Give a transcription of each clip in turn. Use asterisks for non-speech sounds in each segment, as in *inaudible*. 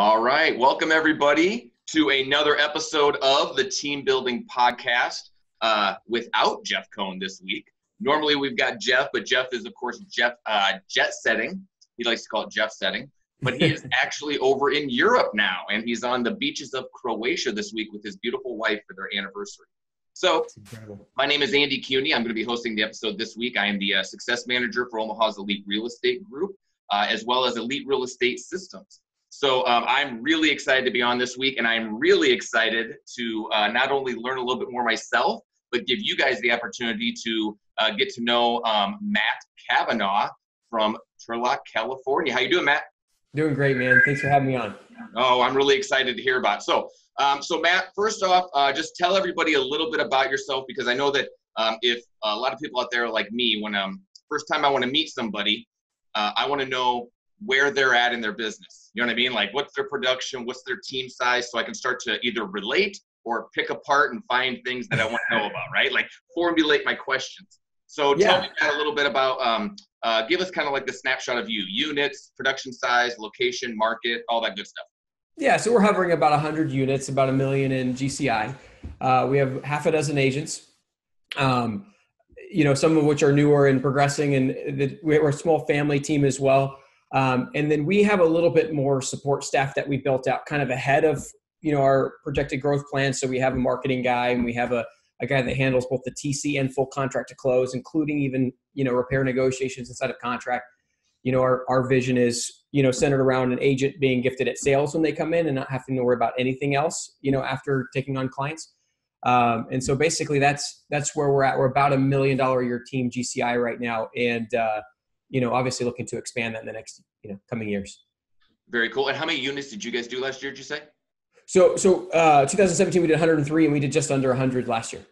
All right. Welcome, everybody, to another episode of the Team Building Podcast uh, without Jeff Cohn this week. Normally, we've got Jeff, but Jeff is, of course, Jeff uh, jet setting. He likes to call it Jeff setting. But he is *laughs* actually over in Europe now, and he's on the beaches of Croatia this week with his beautiful wife for their anniversary. So, my name is Andy Cuny. I'm going to be hosting the episode this week. I am the uh, success manager for Omaha's Elite Real Estate Group, uh, as well as Elite Real Estate Systems. So um, I'm really excited to be on this week, and I'm really excited to uh, not only learn a little bit more myself, but give you guys the opportunity to uh, get to know um, Matt Cavanaugh from Turlock, California. How you doing, Matt? Doing great, man. Thanks for having me on. Oh, I'm really excited to hear about. It. So, um, so Matt, first off, uh, just tell everybody a little bit about yourself because I know that um, if a lot of people out there are like me, when um, first time I want to meet somebody, uh, I want to know where they're at in their business. You know what I mean? Like what's their production, what's their team size, so I can start to either relate or pick apart and find things that I want to know about, right? Like formulate my questions. So yeah. tell me a little bit about, um, uh, give us kind of like the snapshot of you, units, production size, location, market, all that good stuff. Yeah, so we're hovering about 100 units, about a million in GCI. Uh, we have half a dozen agents. Um, you know, some of which are newer and progressing, and the, we're a small family team as well. Um, and then we have a little bit more support staff that we built out kind of ahead of you know our projected growth plan. So we have a marketing guy and we have a, a guy that handles both the TC and full contract to close, including even you know repair negotiations inside of contract. You know our, our vision is you know centered around an agent being gifted at sales when they come in and not having to worry about anything else you know after taking on clients. Um, and so basically that's that's where we're at. We're about a million dollar a year team GCI right now, and uh, you know, obviously looking to expand that in the next, you know, coming years. Very cool. And how many units did you guys do last year? Did you say? So, so uh, 2017 we did 103, and we did just under 100 last year.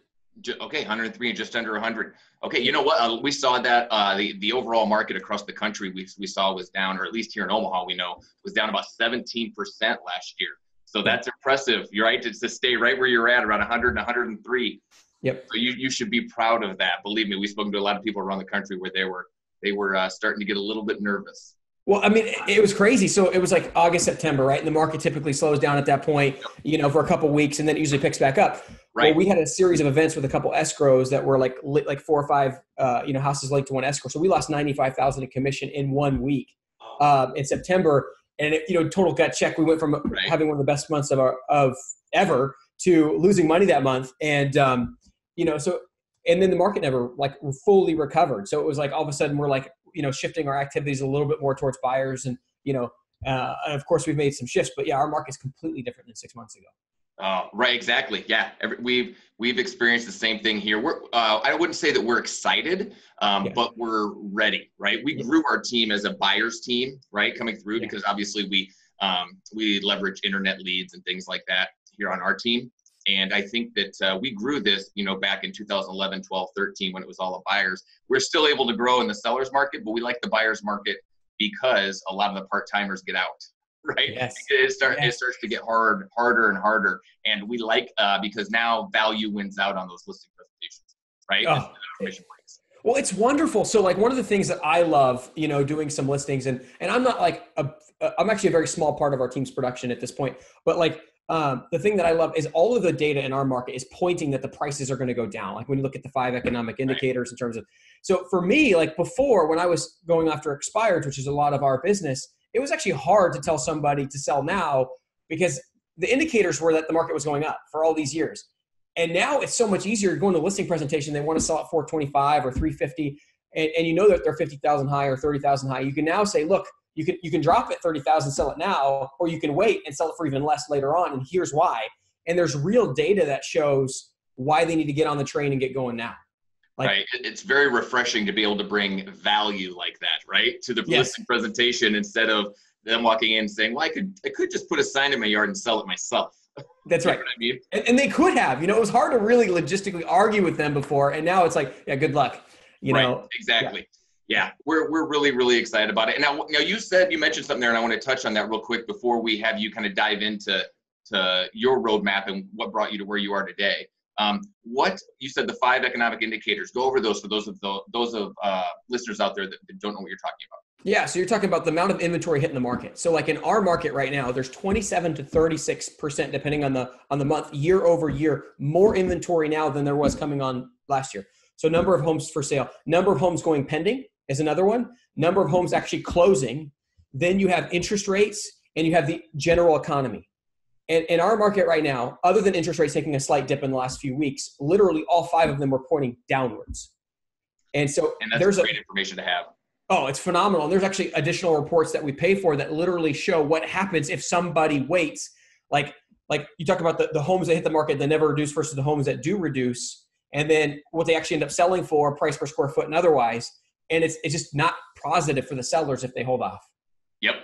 Okay, 103 and just under 100. Okay, you know what? Uh, we saw that uh, the the overall market across the country we we saw was down, or at least here in Omaha, we know was down about 17 percent last year. So that's impressive. You're right to, to stay right where you're at, around 100 and 103. Yep. So you, you should be proud of that. Believe me, we've spoken to a lot of people around the country where they were they were uh, starting to get a little bit nervous. Well, I mean, it was crazy. So it was like August, September, right? And the market typically slows down at that point, you know, for a couple weeks, and then it usually picks back up. Right. Well, we had a series of events with a couple escrows that were like like four or five, uh, you know, houses linked to one escrow. So we lost ninety five thousand in commission in one week oh. um, in September, and it, you know, total gut check. We went from right. having one of the best months of our of ever to losing money that month, and um, you know, so and then the market never like fully recovered. So it was like all of a sudden we're like you know shifting our activities a little bit more towards buyers, and you know, uh, and of course we've made some shifts, but yeah, our market's completely different than six months ago. Uh, right, exactly. Yeah, Every, we've we've experienced the same thing here. We're uh, I wouldn't say that we're excited, um, yeah. but we're ready. Right, we yeah. grew our team as a buyers team, right, coming through yeah. because obviously we um, we leverage internet leads and things like that here on our team. And I think that uh, we grew this, you know, back in 2011, 12, 13, when it was all the buyers. We're still able to grow in the sellers market, but we like the buyers market because a lot of the part timers get out, *laughs* right? Yes. It, start, yes. it starts to get hard, harder and harder. And we like uh, because now value wins out on those listing presentations, right? Oh. Well, it's wonderful. So, like, one of the things that I love, you know, doing some listings, and and I'm not like a, I'm actually a very small part of our team's production at this point, but like um, the thing that I love is all of the data in our market is pointing that the prices are going to go down. Like when you look at the five economic indicators in terms of, so for me, like before when I was going after expired, which is a lot of our business, it was actually hard to tell somebody to sell now because the indicators were that the market was going up for all these years. And now it's so much easier going to listing presentation. They want to sell at 425 or 350 and, and you know that they're 50,000 high or 30,000 high. You can now say, look, you can you can drop it 30,000 sell it now or you can wait and sell it for even less later on and here's why and there's real data that shows why they need to get on the train and get going now like, right it's very refreshing to be able to bring value like that right to the yes. presentation instead of them walking in saying well i could i could just put a sign in my yard and sell it myself *laughs* that's right. I mean? and, and, they could have. You know, it was hard to really logistically argue with them before, and now it's like, yeah, good luck. You right. know, exactly yeah, we're, we're really, really excited about it. And now, now you said, you mentioned something there, and I want to touch on that real quick before we have you kind of dive into to your roadmap and what brought you to where you are today. Um, what you said, the five economic indicators, go over those for those of the, those of uh, listeners out there that, that don't know what you're talking about. Yeah, so you're talking about the amount of inventory hitting the market. So like in our market right now, there's 27 to 36% depending on the on the month year over year more inventory now than there was coming on last year. So number of homes for sale, number of homes going pending is another one, number of homes actually closing, then you have interest rates and you have the general economy. And in our market right now, other than interest rates taking a slight dip in the last few weeks, literally all five of them were pointing downwards. And so and that's there's great a, information to have. Oh, it's phenomenal. And there's actually additional reports that we pay for that literally show what happens if somebody waits. Like, like you talk about the, the homes that hit the market that never reduce versus the homes that do reduce, and then what they actually end up selling for, price per square foot and otherwise. And it's it's just not positive for the sellers if they hold off. Yep.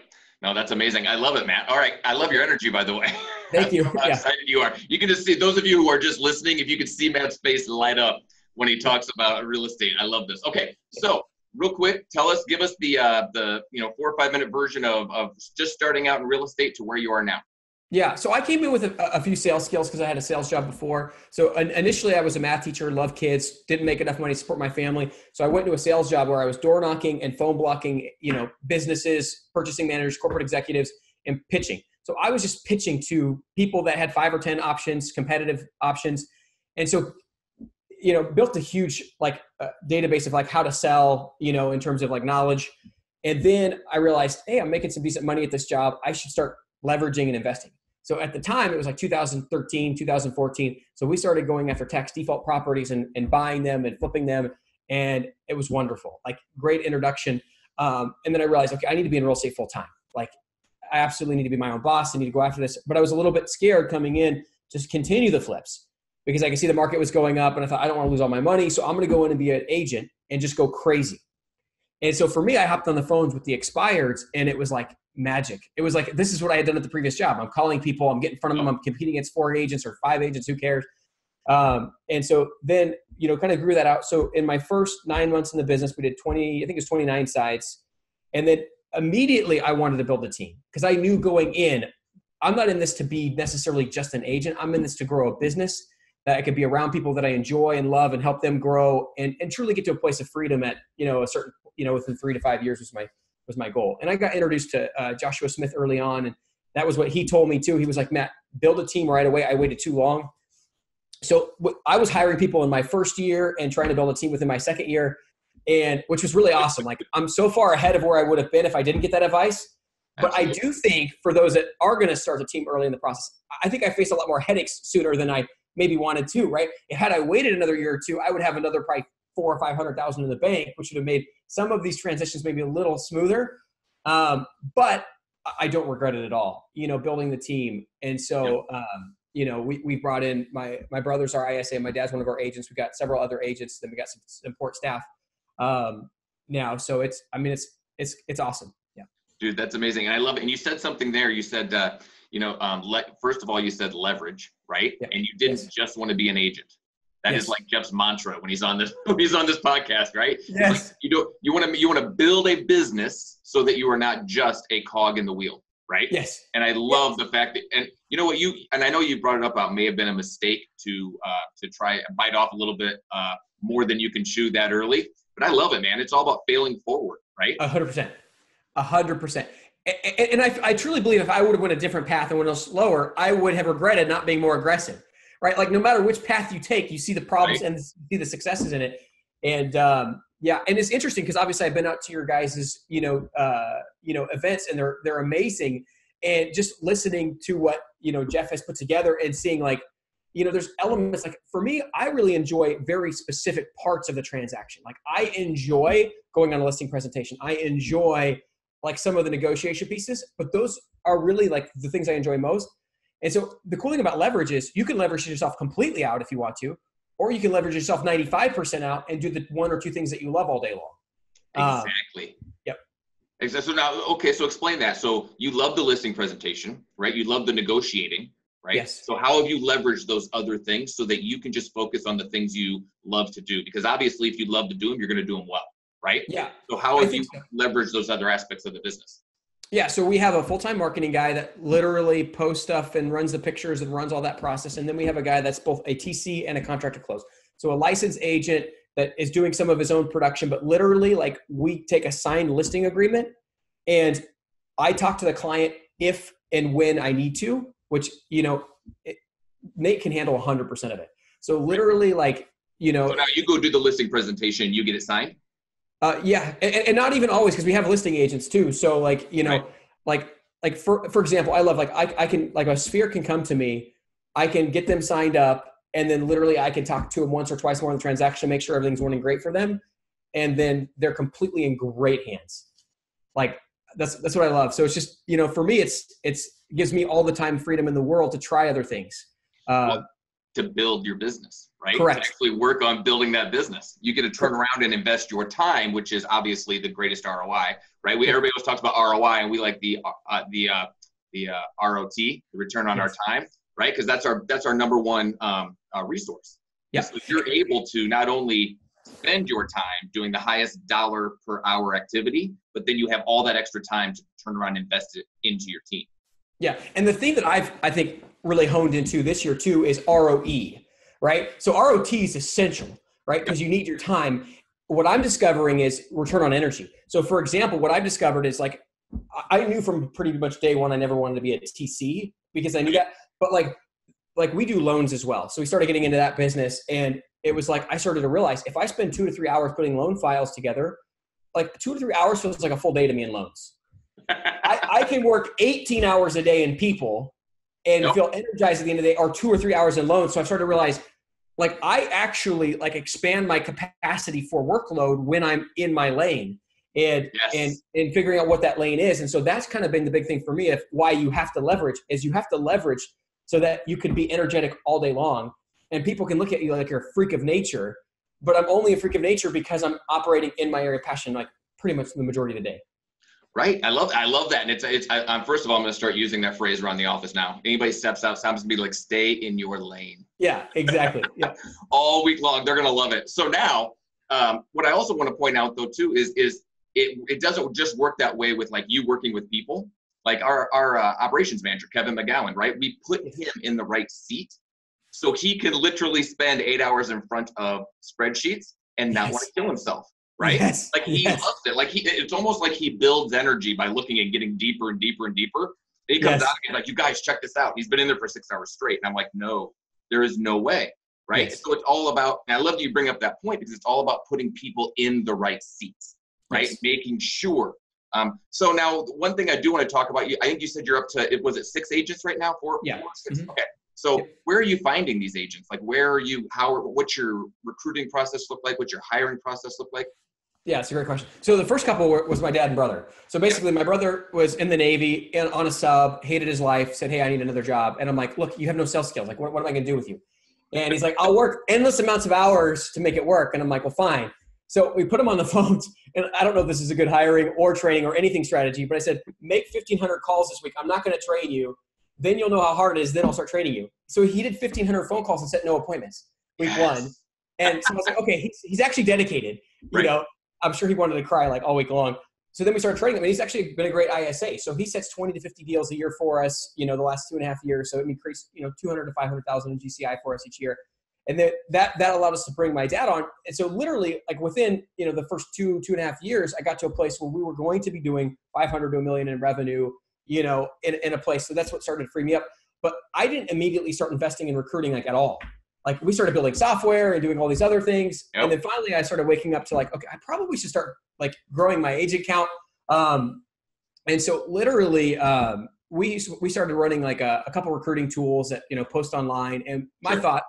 No, that's amazing. I love it, Matt. All right. I love your energy, by the way. *laughs* Thank you. *laughs* How yeah. excited you are. You can just see those of you who are just listening, if you could see Matt's face light up when he talks about real estate. I love this. Okay. So real quick, tell us, give us the uh, the you know four or five minute version of of just starting out in real estate to where you are now. Yeah, so I came in with a, a few sales skills because I had a sales job before. So initially, I was a math teacher, loved kids, didn't make enough money to support my family. So I went to a sales job where I was door knocking and phone blocking, you know, businesses, purchasing managers, corporate executives, and pitching. So I was just pitching to people that had five or ten options, competitive options, and so you know built a huge like uh, database of like how to sell you know in terms of like knowledge and then i realized hey i'm making some decent money at this job i should start leveraging and investing so at the time it was like 2013 2014 so we started going after tax default properties and, and buying them and flipping them and it was wonderful like great introduction um, and then i realized okay i need to be in real estate full time like i absolutely need to be my own boss i need to go after this but i was a little bit scared coming in to continue the flips because I could see the market was going up and I thought, I don't want to lose all my money. So I'm going to go in and be an agent and just go crazy. And so for me, I hopped on the phones with the expireds and it was like magic. It was like, this is what I had done at the previous job. I'm calling people, I'm getting in front of them, I'm competing against four agents or five agents, who cares? Um, and so then, you know, kind of grew that out. So in my first nine months in the business, we did 20, I think it was 29 sites. And then immediately I wanted to build a team because I knew going in, I'm not in this to be necessarily just an agent. I'm in this to grow a business that I could be around people that I enjoy and love and help them grow and, and truly get to a place of freedom at, you know, a certain, you know, within three to five years was my, was my goal. And I got introduced to uh, Joshua Smith early on. And that was what he told me too. He was like, Matt, build a team right away. I waited too long. So I was hiring people in my first year and trying to build a team within my second year. And which was really awesome. Like I'm so far ahead of where I would have been if I didn't get that advice. But Absolutely. I do think for those that are going to start a team early in the process, I think I faced a lot more headaches sooner than I maybe wanted to, right? Had I waited another year or two, I would have another probably four or five hundred thousand in the bank, which would have made some of these transitions maybe a little smoother. Um, but I don't regret it at all. You know, building the team, and so um, you know, we we brought in my my brothers are ISA, my dad's one of our agents. We got several other agents, then we got some support staff um, now. So it's, I mean, it's it's it's awesome. Yeah, dude, that's amazing, and I love it. And you said something there. You said. Uh, you know, um, let, first of all, you said leverage, right? Yeah. And you didn't yes. just want to be an agent. That yes. is like Jeff's mantra when he's on this *laughs* when he's on this podcast, right? Yes. Like you do you want to you want to build a business so that you are not just a cog in the wheel, right? Yes. And I love yes. the fact that and you know what you and I know you brought it up about may have been a mistake to uh, to try bite off a little bit uh, more than you can chew that early. But I love it, man. It's all about failing forward, right? A hundred percent. A hundred percent and I, I, truly believe if I would have went a different path and went a slower, I would have regretted not being more aggressive, right? Like no matter which path you take, you see the problems right. and see the successes in it. And um, yeah, and it's interesting because obviously I've been out to your guys's, you know, uh, you know, events and they're they're amazing. And just listening to what you know Jeff has put together and seeing like, you know, there's elements like for me, I really enjoy very specific parts of the transaction. Like I enjoy going on a listing presentation. I enjoy like some of the negotiation pieces, but those are really like the things I enjoy most. And so the cool thing about leverage is you can leverage yourself completely out if you want to, or you can leverage yourself 95% out and do the one or two things that you love all day long. Exactly. Um, yep. Exactly. So now, okay, so explain that. So you love the listing presentation, right? You love the negotiating, right? Yes. So how have you leveraged those other things so that you can just focus on the things you love to do? Because obviously, if you love to do them, you're going to do them well right? Yeah. So how have you so. leveraged those other aspects of the business? Yeah, so we have a full-time marketing guy that literally posts stuff and runs the pictures and runs all that process, and then we have a guy that's both a TC and a contract to close. So a licensed agent that is doing some of his own production, but literally, like, we take a signed listing agreement and I talk to the client if and when I need to, which, you know, it, Nate can handle 100% of it. So, literally, like, you know. So now you go do the listing presentation, you get it signed? Uh, yeah, and, and, not even always because we have listing agents too. So like you know, right. like like for for example, I love like I I can like a sphere can come to me, I can get them signed up, and then literally I can talk to them once or twice more in the transaction, make sure everything's running great for them, and then they're completely in great hands. Like that's that's what I love. So it's just you know for me it's it's it gives me all the time freedom in the world to try other things. Uh, well, to build your business right? Correct. To actually work on building that business. You get to turn around and invest your time, which is obviously the greatest ROI, right? We everybody always talks about ROI, and we like the uh, the uh, the uh, ROT, the return on yes. our time, right? Because that's our that's our number one um, uh, resource. Yes. So if you're able to not only spend your time doing the highest dollar per hour activity, but then you have all that extra time to turn around and invest it into your team. Yeah, and the thing that I've I think really honed into this year too is ROE right? So ROT is essential, right? Because you need your time. What I'm discovering is return on energy. So, for example, what I've discovered is like I knew from pretty much day one I never wanted to be a TC because I knew that. But like, like we do loans as well. So we started getting into that business, and it was like I started to realize if I spend two to three hours putting loan files together, like two to three hours feels like a full day to me in loans. *laughs* I, I, can work 18 hours a day in people and yep. feel energized at the end of the day, or two or three hours in loans. So I started to realize like I actually like expand my capacity for workload when I'm in my lane and yes. and and figuring out what that lane is. And so that's kind of been the big thing for me of why you have to leverage is you have to leverage so that you can be energetic all day long and people can look at you like you're a freak of nature, but I'm only a freak of nature because I'm operating in my area of passion like pretty much the majority of the day. Right. I love I love that. And it's it's I, am first of all I'm gonna start using that phrase around the office now. Anybody steps out, sounds to be like stay in your lane. Yeah, exactly. Yeah. *laughs* all week long. They're gonna love it. So now um, what I also want to point out though too is is it it doesn't just work that way with like you working with people. Like our our uh, operations manager, Kevin McGowan, right? We put him in the right seat so he can literally spend eight hours in front of spreadsheets and not yes. want to kill himself right? Yes. Like he yes. loves it. Like he, it's almost like he builds energy by looking and getting deeper and deeper and deeper. And he comes yes. out and like, "You guys, check this out. He's been in there for six hours straight." And I'm like, "No, there is no way." Right. Yes. So it's all about. And I love that you bring up that point because it's all about putting people in the right seats, right? Making sure. Um, so now, one thing I do want to talk about. You, I think you said you're up to. It was it six agents right now? Four. Yeah. Four, mm-hmm. Okay. So where are you finding these agents? Like where are you? How? What's your recruiting process look like? What's your hiring process look like? Yeah, it's a great question. So the first couple were, was my dad and brother. So basically, my brother was in the Navy and on a sub, hated his life, said, "Hey, I need another job." And I'm like, "Look, you have no sales skills. Like, what, what am I going to do with you?" And he's like, "I'll work endless amounts of hours to make it work." And I'm like, "Well, fine." So we put him on the *laughs* phones, and I don't know if this is a good hiring or training or anything strategy, but I said, "Make 1,500 calls this week. I'm not going to train you. Then you'll know how hard it is. Then I'll start training you." So he did 1,500 phone calls and set no appointments week yes. one. And so I was like, okay, he's, he's actually dedicated, you right. know. I'm sure he wanted to cry like all week long. So then we started trading him, and he's actually been a great ISA. So he sets 20 to 50 deals a year for us, you know, the last two and a half years. So it increased, you know, 200 to 500,000 in GCI for us each year. And that, that, that allowed us to bring my dad on. And so literally like within, you know, the first two, two and a half years, I got to a place where we were going to be doing 500 to a million in revenue, you know, in, in a place. So that's what started to free me up. But I didn't immediately start investing in recruiting like at all like we started building software and doing all these other things. Yep. and then finally i started waking up to like okay i probably should start like growing my agent count um, and so literally um, we we started running like a, a, couple recruiting tools that you know post online. And my sure. thought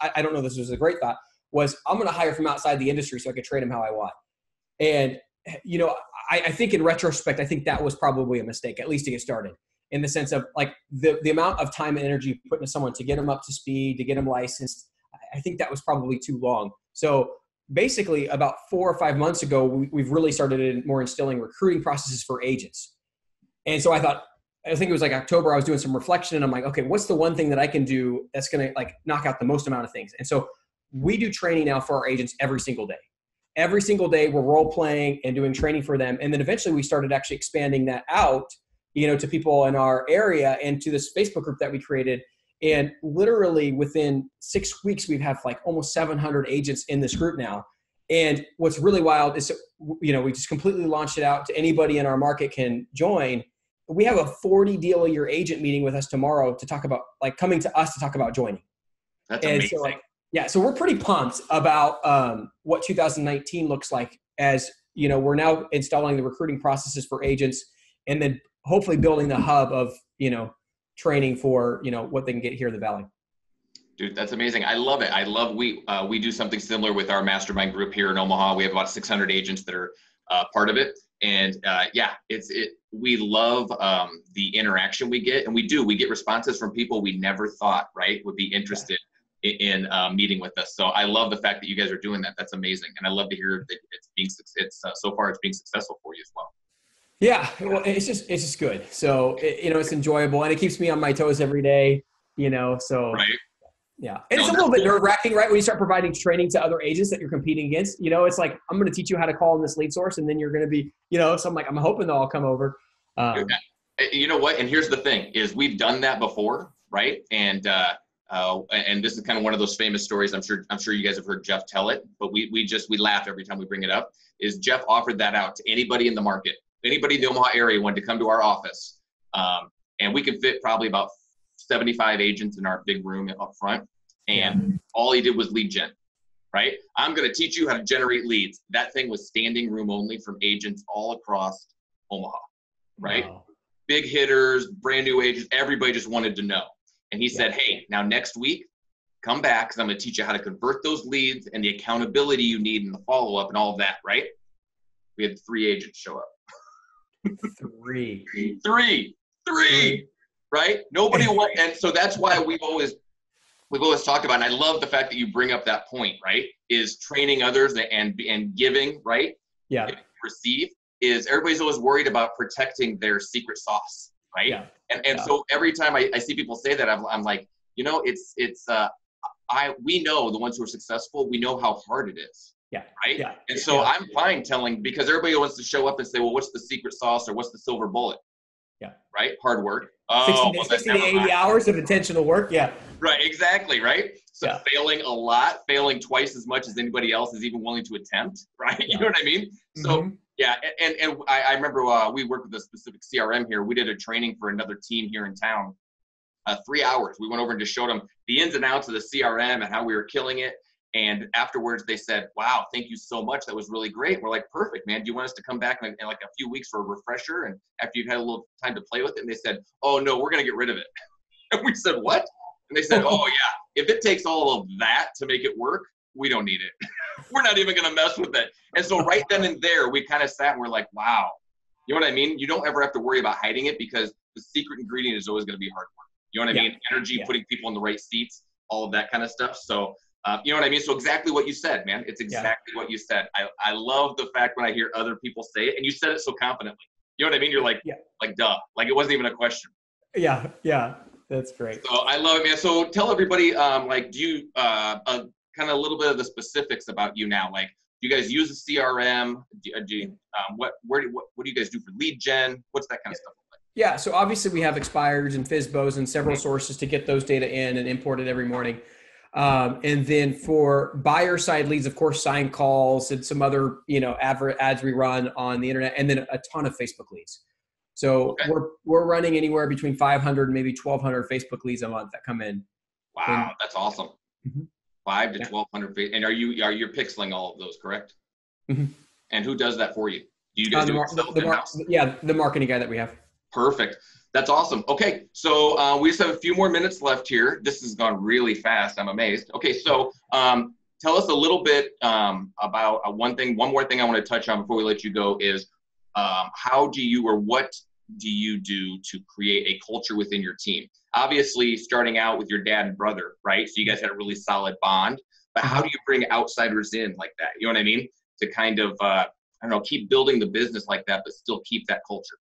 I, I, don't know this was a great thought was i'm going to hire from outside the industry so i could train them how i want. And you know I, I think in retrospect i think that was probably a mistake at least to get started in the sense of like the, the amount of time and energy put into someone to get them up to speed, to get them licensed. I think that was probably too long. So basically, about four or five months ago, we, have really started more instilling recruiting processes for agents. And so I thought, I think it was like October, I was doing some reflection and I'm like, okay, what's the one thing that I can do that's going to like knock out the most amount of things? And so we do training now for our agents every single day. Every single day, we're role playing and doing training for them. And then eventually, we started actually expanding that out you know, to people in our area and to this Facebook group that we created. And literally within six weeks, we have had like almost 700 agents in this group now. And what's really wild is, you know, we just completely launched it out to anybody in our market can join. We have a 40 deal a year agent meeting with us tomorrow to talk about, like, coming to us to talk about joining. That's and amazing. So, like, yeah, so we're pretty pumped about um, what 2019 looks like as you know we're now installing the recruiting processes for agents, and then hopefully building the hub of you know training for you know what they can get here in the valley. Dude, that's amazing. I love it. I love we uh, we do something similar with our mastermind group here in Omaha. We have about 600 agents that are uh, part of it, and uh, yeah, it's it. We love um, the interaction we get, and we do. We get responses from people we never thought right would be interested yeah. in, in uh, meeting with us. So I love the fact that you guys are doing that. That's amazing, and I love to hear that it's being it's uh, so far it's being successful for you as well. Yeah, well, it's just it's just good. So it, you know, it's enjoyable, and it keeps me on my toes every day. You know, so right yeah. And no, it's a little bit nerve wracking, right? When you start providing training to other agents that you're competing against, you know, it's like, I'm going to teach you how to call in this lead source. And then you're going to be, you know, so I'm like, I'm hoping they'll all come over. Um, you know what? And here's the thing is we've done that before. Right. And, uh, uh, and this is kind of one of those famous stories. I'm sure I'm sure you guys have heard Jeff tell it, but we we just we laugh every time we bring it up. Is Jeff offered that out to anybody in the market, anybody in the Omaha area wanted to come to our office, um, and we can fit probably about 75 agents in our big room up front and all he did was lead gen right? I'm going to teach you how to generate leads. That thing was standing room only from agents all across omaha right? Wow. big hitters brand new agents everybody just wanted to know. And he yeah. said hey now next week come back because i'm going to teach you how to convert those leads and the accountability you need and the follow-up and all of that right? We had three agents show up three three three right nobody *laughs* went and so that's why we've always we've always talked about, and I love the fact that you bring up that point, right? Is training others and and giving, right? Yeah. receive is everybody's always worried about protecting their secret sauce, right? Yeah. And and yeah. so every time I, I see people say that, I'm, I'm like, you know, it's it's uh, I we know the ones who are successful, we know how hard it is. Yeah. Right. Yeah. And so yeah. I'm fine telling because everybody wants to show up and say, well, what's the secret sauce or what's the silver bullet? Yeah. Right. Hard work. Oh, 60, well, 60 to 80 mind. hours of intentional work. Yeah. Right. Exactly. Right. So yeah. failing a lot, failing twice as much as anybody else is even willing to attempt. *laughs* Right. Yeah. You know what I mean? So mm-hmm. yeah. And, and I, I remember uh, we worked with a specific CRM here. We did a training for another team here in town. Uh, three hours. We went over and just showed them the ins and outs of the CRM and how we were killing it. And afterwards, they said, "Wow, thank you so much. That was really great." We're like, "Perfect, man. Do you want us to come back in, in, like a few weeks for a refresher?" And after you've had a little time to play with it, and they said, "Oh no, we're gonna get rid of it." *laughs* and we said, "What?" And they said, *laughs* "Oh yeah, if it takes all of that to make it work, we don't need it. *laughs* we're not even gonna mess with it." And so right then and there, we kind of sat and we're like, "Wow." You know what I mean? You don't ever have to worry about hiding it because the secret ingredient is always going to be hard work. You know what I yeah. mean? Energy, yeah. putting people in the right seats, all of that kind of stuff. So uh, you know what I mean? So exactly what you said, man. It's exactly yeah. what you said. I, I love the fact when I hear other people say it, and you said it so confidently. You know what I mean? You're like, yeah. like duh, like it wasn't even a question. Yeah, yeah, that's great. So I love it, man. So tell everybody, um, like, do you uh, uh kind of a little bit of the specifics about you now? Like, do you guys use a CRM? Do, uh, do you, um, what where do, what what do you guys do for lead gen? What's that kind of stuff? Like? Yeah, so obviously we have expires and FSBOs and several mm-hmm. sources to get those data in and imported every morning. Um, and then for buyer side leads, of course, sign calls and some other, you know, advert ads we run on the internet, and then a ton of Facebook leads. So okay. we're we're running anywhere between 500 and maybe 1,200 Facebook leads a month that come in. Wow, and, that's awesome. Mm-hmm. Five to yeah. 1,200. And are you are you pixeling all of those correct? Mm-hmm. And who does that for you? Do you guys uh, do mar- the, the mar- Yeah, the marketing guy that we have. Perfect. That's awesome. Okay, so uh, we just have a few more minutes left here. This has gone really fast. I'm amazed. Okay, so um, tell us a little bit um, about uh, one thing. One more thing I want to touch on before we let you go is um, how do you or what do you do to create a culture within your team? Obviously, starting out with your dad and brother, right? So you guys had a really solid bond. But how do you bring outsiders in like that? You know what I mean? To kind of uh, I don't know, keep building the business like that, but still keep that culture.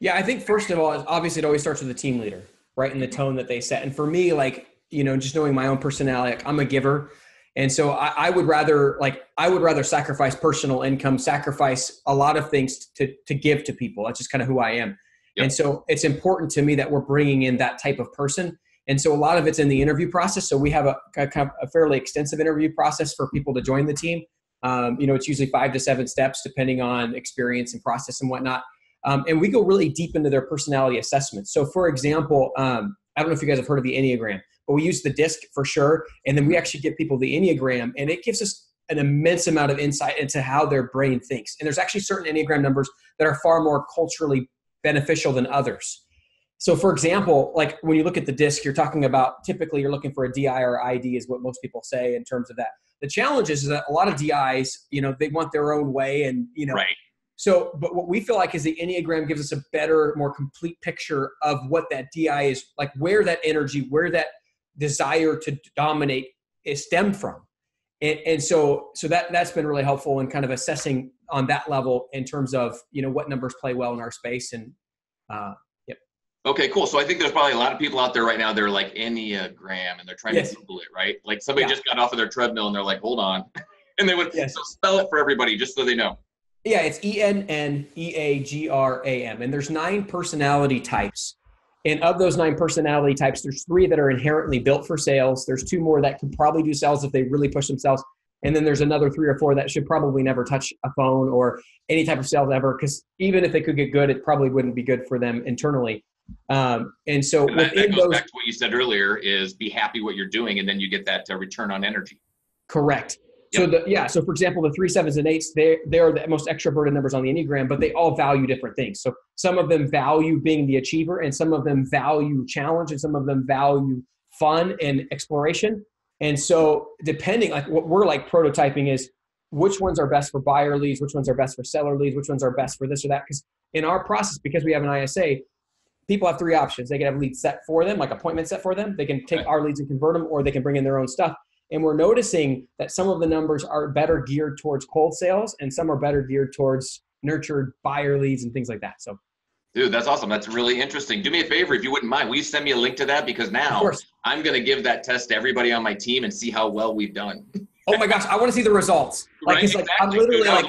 Yeah, I think first of all, obviously it always starts with the team leader, right? And the tone that they set. And for me, like, you know, just knowing my own personality, like, I'm a giver. And so I, I, would rather like I would rather sacrifice personal income, sacrifice a lot of things to to give to people. That's just kind of who I am. Yep. And so it's important to me that we're bringing in that type of person. And so a lot of it's in the interview process. So we have a, a, a fairly extensive interview process for people to join the team. Um, you know, it's usually five to seven steps depending on experience and process and whatnot. Um, and we go really deep into their personality assessment. So, for example, um, I don't know if you guys have heard of the Enneagram, but we use the DISC for sure. And then we actually give people the Enneagram, and it gives us an immense amount of insight into how their brain thinks. And there's actually certain Enneagram numbers that are far more culturally beneficial than others. So, for example, like when you look at the disc, you're talking about typically you're looking for a DI or ID, is what most people say in terms of that. The challenge is that a lot of DIs, you know, they want their own way, and you know, right. So, but what we feel like is the Enneagram gives us a better, more complete picture of what that DI is like, where that energy, where that desire to dominate is stemmed from. And, and so, so that that's been really helpful in kind of assessing on that level in terms of you know what numbers play well in our space and uh, yep. Okay, cool. So I think there's probably a lot of people out there right now. They're like Enneagram, and they're trying yes. to Google it, right? Like somebody yeah. just got off of their treadmill, and they're like, "Hold on," *laughs* and they would yes. so spell it for everybody just so they know. Yeah, it's E N N E A G R A M, and there's nine personality types. And of those nine personality types, there's three that are inherently built for sales. There's two more that can probably do sales if they really push themselves. And then there's another three or four that should probably never touch a phone or any type of sales ever, because even if they could get good, it probably wouldn't be good for them internally. Um, and so and that, that goes those, back to what you said earlier: is be happy what you're doing, and then you get that uh, return on energy. Correct. Yep. So the, yeah, so for example, the three sevens and eights, they they are the most extroverted numbers on the enneagram, but they all value different things. So some of them value being the achiever, and some of them value challenge, and some of them value fun and exploration. And so depending, like what we're like prototyping is which ones are best for buyer leads, which ones are best for seller leads, which ones are best for this or that. Because in our process, because we have an ISA, people have three options. They can have leads set for them, like appointments set for them. They can take our leads and convert them, or they can bring in their own stuff. And we're noticing that some of the numbers are better geared towards cold sales, and some are better geared towards nurtured buyer leads and things like that. So, dude, that's awesome. That's really interesting. Do me a favor, if you wouldn't mind, will you send me a link to that? Because now I'm going to give that test to everybody on my team and see how well we've done. oh my gosh, I want to see the results. *laughs* Like, right? Exactly. like I'm literally dude, like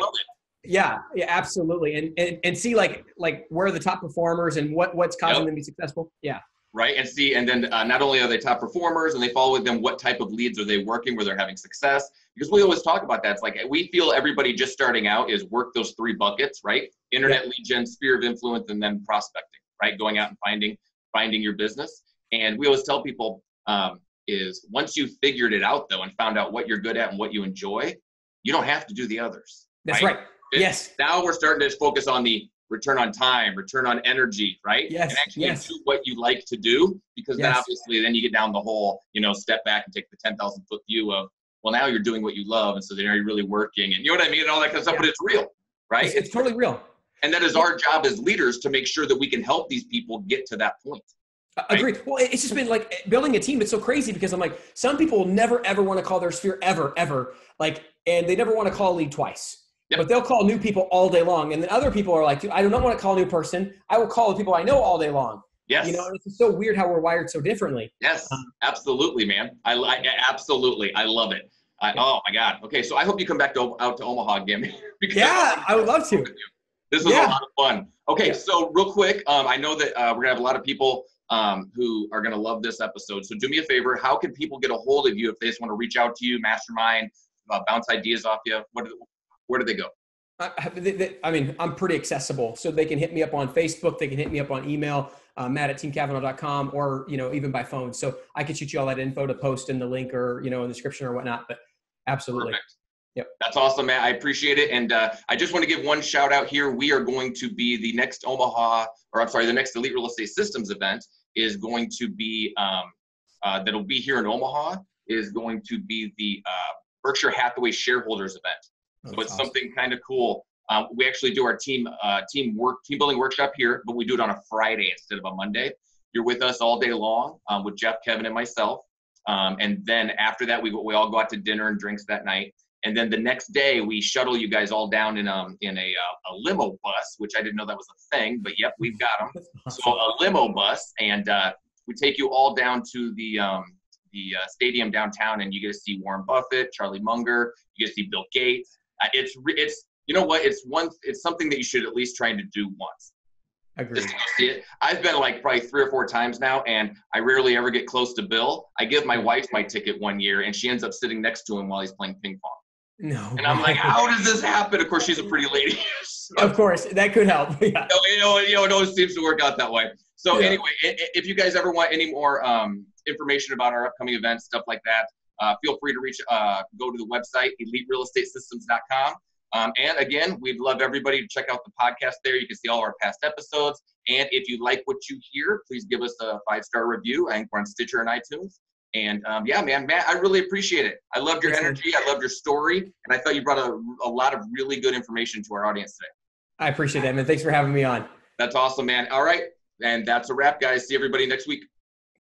yeah, yeah, absolutely. And, and and see like like where are the top performers and what what's causing yep. them to be successful. Yeah. Right, and see, and then uh, not only are they top performers, and they follow with them, what type of leads are they working where they're having success? Because we always talk about that. It's like we feel everybody just starting out is work those three buckets, right? Internet lead gen, sphere of influence, and then prospecting, right? Going out and finding finding your business. And we always tell people um, is once you've figured it out though and found out what you're good at and what you enjoy, you don't have to do the others. That's right. right. Yes. Now we're starting to focus on the return on time, return on energy, right? Yes. And actually yes. do what you like to do because yes. then obviously then you get down the whole, you know, step back and take the 10,000 foot view of, well, now you're doing what you love. And so then are you really working? And you know what I mean? And all that kind of stuff, yeah. but it's real, right? It's, it's totally real. And that is our job as leaders to make sure that we can help these people get to that point. Right? Agreed. Well, it's just been like building a team. It's so crazy because I'm like, some people will never ever want to call their sphere ever, ever. Like, and they never want to call a lead twice. Yep. But they'll call new people all day long. And then other people are like, I do not want to call a new person. I will call the people I know all day long. Yes. You know, it's so weird how we're wired so differently. Yes, um, absolutely, man. I, I absolutely, I love it. I, yeah. Oh my God. Okay, so I hope you come back to out to Omaha again. *laughs* yeah, I would love to. This was yeah. a lot of fun. Okay, yeah. so real quick, um, I know that uh, we're gonna have a lot of people um, who are gonna love this episode. So do me a favor. How can people get a hold of you if they just want to reach out to you, mastermind, uh, bounce ideas off you? What? Where do they go? I, I mean, I'm pretty accessible, so they can hit me up on Facebook. They can hit me up on email, uh, matt at teamcavanaugh.com, or you know, even by phone. So I can shoot you all that info to post in the link or you know, in the description or whatnot. But absolutely. Perfect. Yep. That's awesome, Matt. I appreciate it. And uh, I just want to give one shout out here. We are going to be the next Omaha, or I'm sorry, the next Elite Real Estate Systems event is going to be um, uh, that'll be here in Omaha. Is going to be the uh, Berkshire Hathaway shareholders event. That's so it's awesome. something kind of cool. Um, we actually do our team uh, team work team building workshop here, but we do it on a Friday instead of a Monday. You're with us all day long um, with Jeff, Kevin, and myself. Um, and then after that, we we all go out to dinner and drinks that night. And then the next day, we shuttle you guys all down in um in a uh, a limo bus, which I didn't know that was a thing, but yep, we've got them. *laughs* Awesome. So a limo bus, and uh, we take you all down to the um the uh, stadium downtown, and you get to see Warren Buffett, Charlie Munger, you get to see Bill Gates, it's it's you know what? It's one. It's something that you should at least try to do once. Agree. Just to see it. I've been like probably three or four times now, and I rarely ever get close to Bill. I give my wife my ticket one year, and she ends up sitting next to him while he's playing ping pong. No. And I'm like, how does this happen? Of course, she's a pretty *laughs* lady. *laughs* so, of course, that could help. *laughs* Yeah. You know, you know, it always seems to work out that way. So yeah. anyway, if you guys ever want any more um, information about our upcoming events, stuff like that, uh, feel free to reach, uh, go to the website, eliterealestatesystems.com. Um, and again, we'd love everybody to check out the podcast there. You can see all our past episodes. And if you like what you hear, please give us a five star review. I think we're on Stitcher and iTunes. And um, yeah, man, Matt, I really appreciate it. I loved your energy. I loved your story. And I thought you brought a, a lot of really good information to our audience today. I appreciate that, man. Thanks for having me on. That's awesome, man. All right. And that's a wrap, guys. See everybody next week.